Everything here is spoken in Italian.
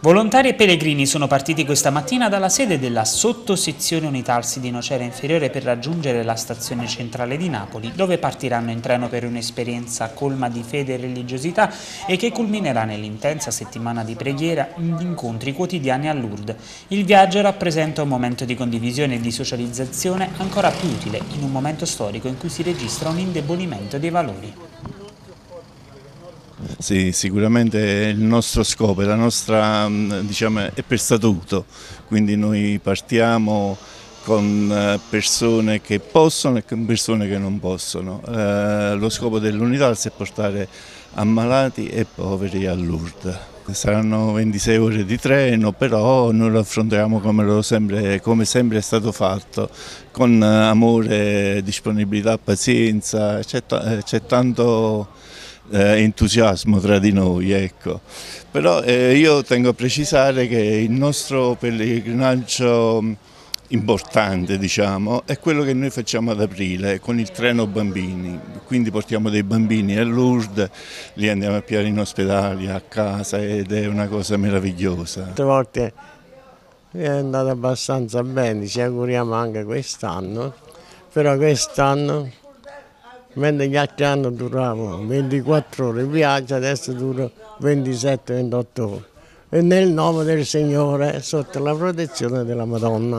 Volontari e pellegrini sono partiti questa mattina dalla sede della sottosezione Unitarsi di Nocera Inferiore per raggiungere la stazione centrale di Napoli, dove partiranno in treno per un'esperienza colma di fede e religiosità e che culminerà nell'intensa settimana di preghiera in incontri quotidiani a Lourdes. Il viaggio rappresenta un momento di condivisione e di socializzazione ancora più utile in un momento storico in cui si registra un indebolimento dei valori. Sì, sicuramente il nostro scopo, la nostra, mm, diciamo, è per statuto, quindi noi partiamo con eh, persone che possono e con persone che non possono. Eh, lo scopo dell'unità è portare ammalati e poveri a Lourdes. Saranno 26 ore di treno, però noi lo affrontiamo come, sempre, come sempre è stato fatto, con amore, disponibilità, pazienza, c'è tanto eh, entusiasmo tra di noi. Ecco. Però eh, io tengo a precisare che il nostro pellegrinaggio importante diciamo, è quello che noi facciamo ad aprile con il treno bambini, quindi portiamo dei bambini a Lourdes, li andiamo a piare in ospedale, a casa ed è una cosa meravigliosa. Altre volte è andato abbastanza bene, ci auguriamo anche quest'anno, però quest'anno mentre gli altri anni duravano 24 ore di viaggio, adesso dura 27-28 ore. E nel nome del Signore, sotto la protezione della Madonna.